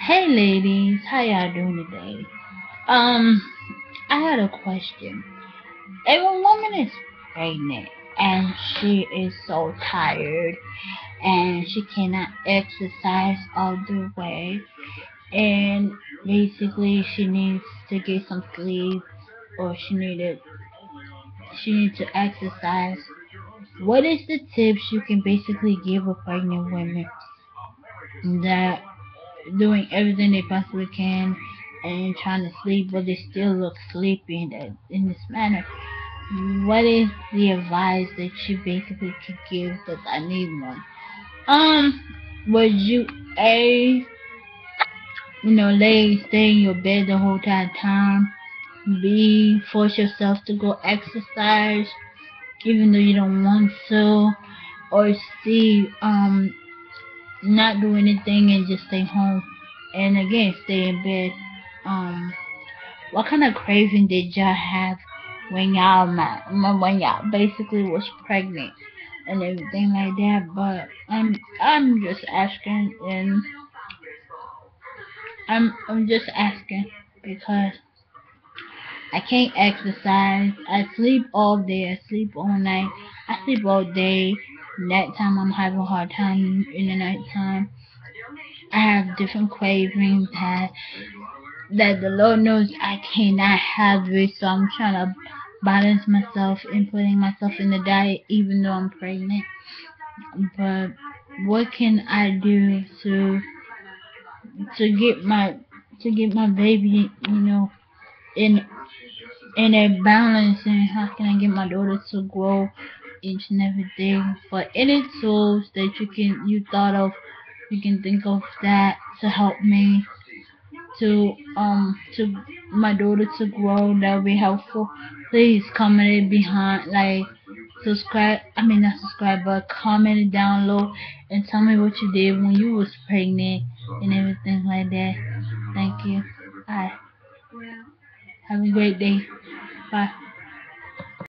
Hey ladies, how y'all doing today? Um, I had a question. If a woman is pregnant and she is so tired and she cannot exercise all the way and basically she needs to get some sleep or she needed she needs to exercise what is the tips you can basically give a pregnant woman that doing everything they possibly can and trying to sleep but they still look sleepy in, in this manner. What is the advice that you basically could give because I need one? Um would you a you know lay stay in your bed the whole time time. B force yourself to go exercise even though you don't want to, or C, um, not do anything and just stay home, and again stay in bed. Um, what kind of craving did y'all have when y'all when y'all basically was pregnant and everything like that? But I'm I'm just asking, and I'm I'm just asking because I can't exercise. I sleep all day. I sleep all night. I sleep all day. Nighttime, I'm having a hard time in the nighttime. I have different cravings that that the Lord knows I cannot have it. So I'm trying to balance myself and putting myself in the diet, even though I'm pregnant. But what can I do to to get my to get my baby, you know, in in a balance and how can I get my daughter to grow each and everything. But any tools that you can you thought of you can think of that to help me to um to my daughter to grow that would be helpful. Please comment it behind like subscribe I mean not subscribe but comment it down low and tell me what you did when you was pregnant and everything like that. Thank you. Bye. Have a great day. Bye.